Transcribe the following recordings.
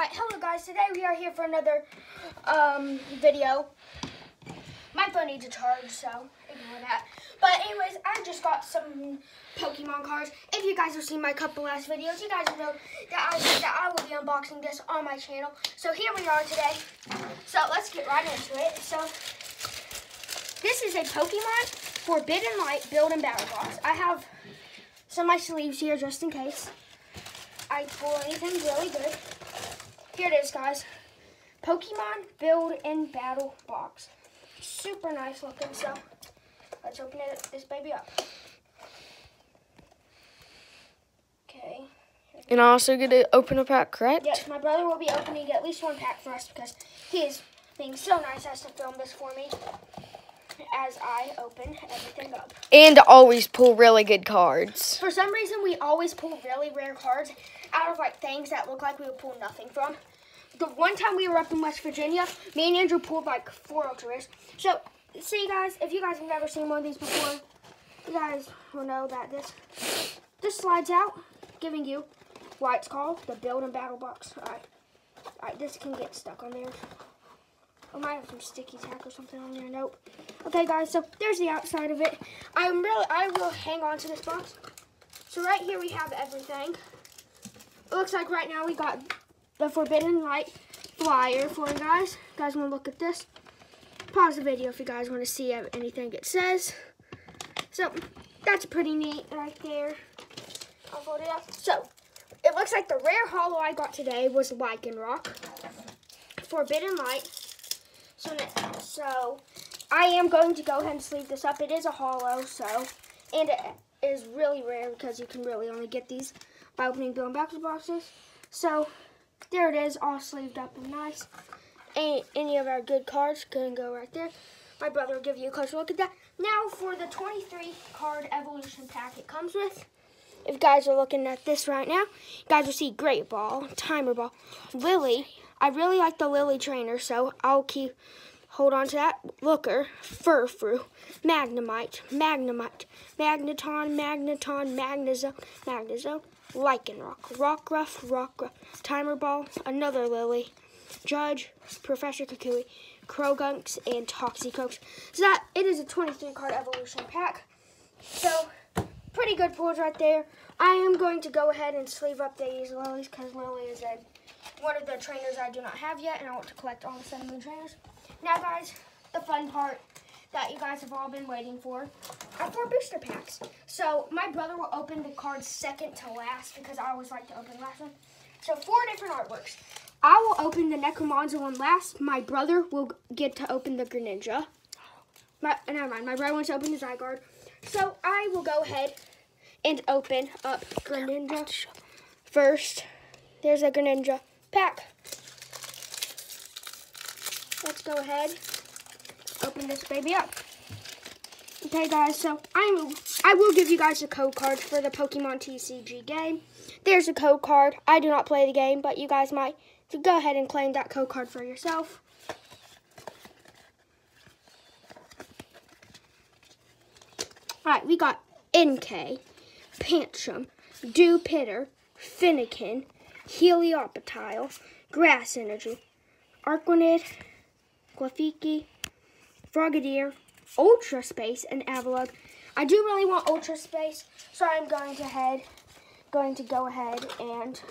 Alright, hello guys. Today we are here for another um, video. My phone needs a charge, so ignore that. But anyways, I just got some Pokemon cards. If you guys have seen my couple last videos, you guys know that I, that I will be unboxing this on my channel. So here we are today. So let's get right into it. So this is a Pokemon Forbidden Light Build and Battle Box. I have some of my sleeves here just in case I pull anything really good. Here it is, guys. Pokemon Build and Battle Box. Super nice looking, so let's open it, this baby up. Okay. And I also get to open a pack, correct? Yes, my brother will be opening at least one pack for us because he is being so nice as to film this for me as I open everything up. And always pull really good cards. For some reason, we always pull really rare cards out of like things that look like we would pull nothing from. The one time we were up in West Virginia, me and Andrew pulled like four ultra rares. So, see guys, if you guys have never seen one of these before, you guys will know that this this slides out, giving you why it's called the Build and Battle Box. Alright, alright, this can get stuck on there. I might have some sticky tack or something on there. Nope. Okay, guys. So there's the outside of it. I'm really, I will hang on to this box. So right here we have everything. It looks like right now we got the Forbidden Light flyer for you guys. You guys want to look at this? Pause the video if you guys want to see anything it says. So that's pretty neat right there. I'll fold it up. So it looks like the rare holo I got today was Lycanroc. Forbidden Light. So, so I am going to go ahead and sleeve this up. It is a holo, so, and it is really rare because you can really only get these by opening and Baxter boxes. So, there it is, all sleeved up and nice. Any, any of our good cards can go right there. My brother will give you a closer look at that. Now for the 23 card evolution pack it comes with. If guys are looking at this right now, you guys will see Great Ball, Timer Ball, Lily, I really like the Lily trainer, so I'll keep hold on to that. Looker, Furfrou, Magnemite, Magnemite, Magneton, Magneton, Magnezone, Magnezone, Lycanroc, Rockruff, Rockruff, Timer Ball, another Lily, Judge, Professor Kukui, Croagunks, and Toxicroaks. So that it is a 23 card evolution pack. So pretty good pulls right there. I am going to go ahead and sleeve up these lilies because Lily is a one of the trainers I do not have yet, and I want to collect all the Sun Moon trainers. Now, guys, the fun part that you guys have all been waiting for are four booster packs. So, my brother will open the cards second to last because I always like to open the last one. So, four different artworks. I will open the Necromancer one last. My brother will get to open the Greninja. My, never mind, my brother wants to open the Zygarde. So, I will go ahead and open up Greninja first. There's a Greninja pack. Let's go ahead, open this baby up. Okay, guys, so I'm, I will give you guys a code card for the Pokemon TCG game. There's a code card. I do not play the game, but you guys might. So go ahead and claim that code card for yourself. Alright, we got Inkay, Pancham, Dewpider, Fennekin, Helioptile, Grass Energy, Araquanid, Clefairy, Frogadier, Ultra Space, and Avalugg. I do really want Ultra Space, so I'm going to head, going to go ahead and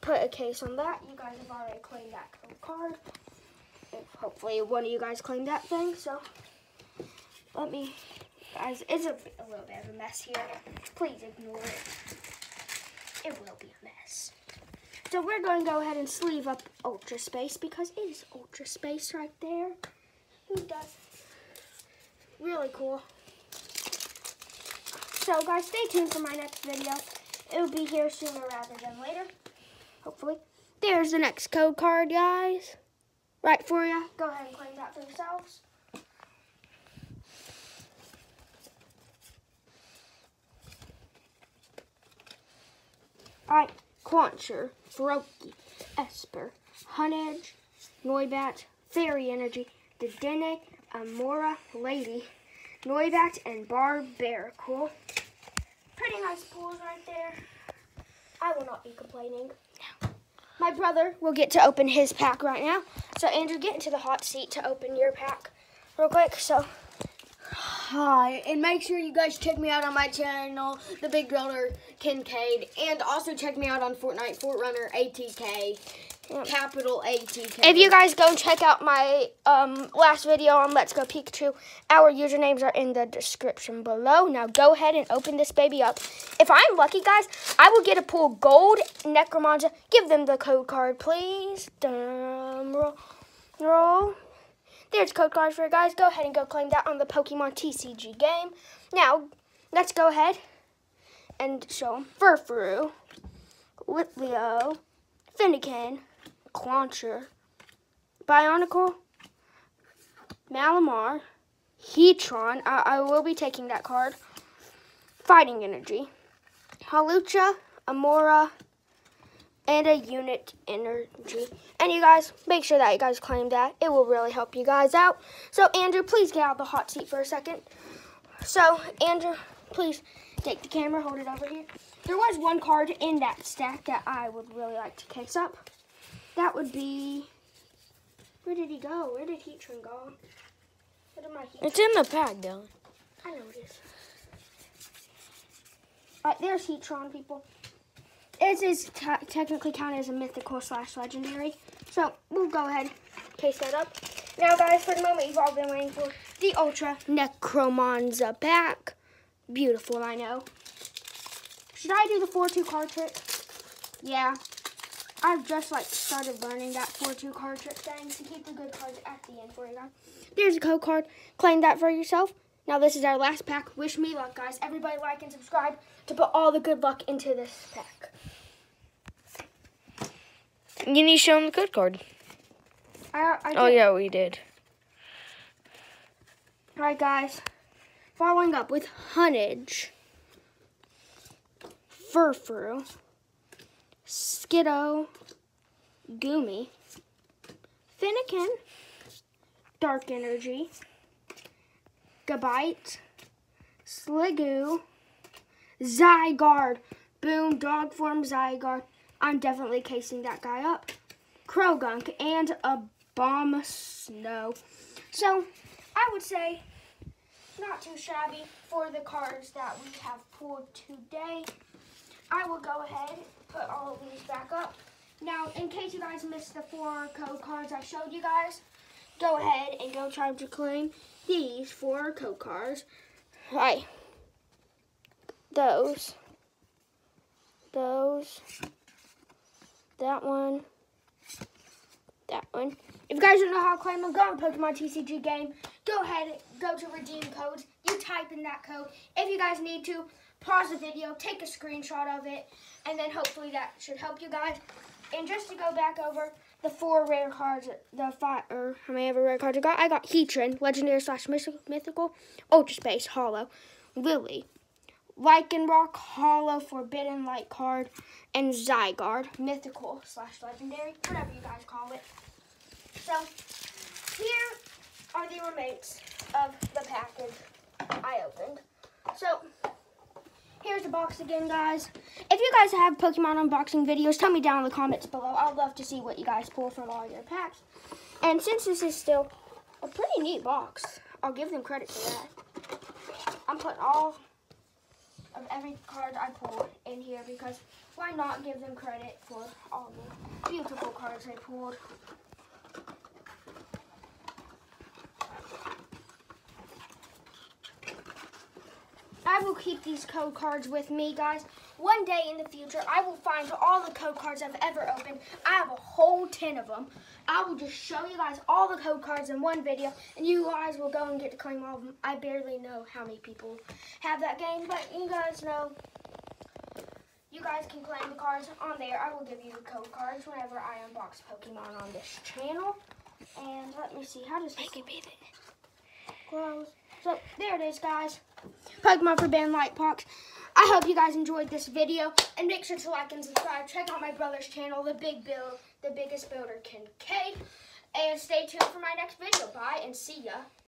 put a case on that. You guys have already claimed that card. hopefully one of you guys claimed that thing, so let me, guys, it's a, a little bit of a mess here. Please ignore it. It will be a mess. So we're going to go ahead and sleeve up Ultra Space because it is Ultra Space right there. Who does? Really cool. So guys, stay tuned for my next video. It will be here sooner rather than later. Hopefully. There's the next code card, guys. Right for you. Go ahead and claim that for yourselves. Alright. Clauncher, Froakie, Espurr, Honedge, Noibat, Fairy Energy, Dedenne, Amaura, Lady, Noibat, and Barbaracle. Pretty nice pools right there. I will not be complaining. My brother will get to open his pack right now. So Andrew, get into the hot seat to open your pack real quick. So Hi, and make sure you guys check me out on my channel, The Big Builder Kincaid, and also check me out on Fortnite, Fortrunner ATK, capital ATK. If you guys go check out my um, last video on Let's Go Pikachu, our usernames are in the description below. Now go ahead and open this baby up. If I'm lucky, guys, I will get a pool gold Necromunda. Give them the code card, please. Drum roll. roll. There's code cards for you guys. Go ahead and go claim that on the Pokemon TCG game. Now, let's go ahead and show them Furfrou, Litleo, Fennekin, Clauncher, Binacle, Malamar, Heatran. I, I will be taking that card. Fighting Energy, Hawlucha, Amaura, and a unit energy. And you guys, make sure that you guys claim that. It will really help you guys out. So, Andrew, please get out of the hot seat for a second. So, Andrew, please take the camera, hold it over here. There was one card in that stack that I would really like to case up. That would be... Where did he go? Where did Heatran go? Where did my Heatran It's in the pack, Dylan. I know it is. Alright, there's Heatran, people. This is technically counted as a mythical slash legendary. So we'll go ahead case that up. Now, guys, for the moment you've all been waiting for, the Ultra Necromanza pack. Beautiful, I know. Should I do the 4-2 card trick? Yeah. I've just, like, started learning that 4-2 card trick thing to keep the good cards at the end for you guys. There's a code card. Claim that for yourself. Now, this is our last pack. Wish me luck, guys. Everybody like and subscribe to put all the good luck into this pack. You need to show them the code card. I, I oh, yeah, we did. All right, guys. Following up with Honedge, Furfrou, Skiddo, Goomy, Fennekin, Dark Energy, Gabite, Sliggoo, Zygarde, Boom, Dog Form Zygarde. I'm definitely casing that guy up. Croagunk and a Bomb Snow. So, I would say not too shabby for the cards that we have pulled today. I will go ahead put all of these back up. Now, in case you guys missed the four code cards I showed you guys, go ahead and go try to claim these four code cards. Right. Those. Those. That one. That one. If you guys don't know how to claim them, go on Pokemon TCG game. Go ahead, go to redeem codes. You type in that code. If you guys need to, pause the video, take a screenshot of it, and then hopefully that should help you guys. And just to go back over the four rare cards, the five, or how many ever rare cards I got, I got Heatran, Legendary slash Mythical, Ultra Space, Holo, Lily, Lycanroc, Holo, Forbidden Light card, and Zygarde, Mythical slash Legendary, whatever you guys call it. So, here are the remains of the package I opened. So, box again, guys. If you guys have Pokemon unboxing videos, tell me down in the comments below. I'd love to see what you guys pull from all your packs. And since this is still a pretty neat box, I'll give them credit for that. I'm putting all of every card I pulled in here because why not give them credit for all the beautiful cards I pulled. Will keep these code cards with me, guys. One day in the future, I will find all the code cards I've ever opened. I have a whole 10 of them. I will just show you guys all the code cards in one video, and you guys will go and get to claim all of them. I barely know how many people have that game, but you guys know you guys can claim the cards on there. I will give you the code cards whenever I unbox Pokemon on this channel. And let me see, how does this... Make it be there. Close. So, there it is, guys. Pokemon Forbidden Light Box. I hope you guys enjoyed this video. And make sure to like and subscribe. Check out my brother's channel, The Big Bill, The Biggest Builder Kincaid. And stay tuned for my next video. Bye and see ya.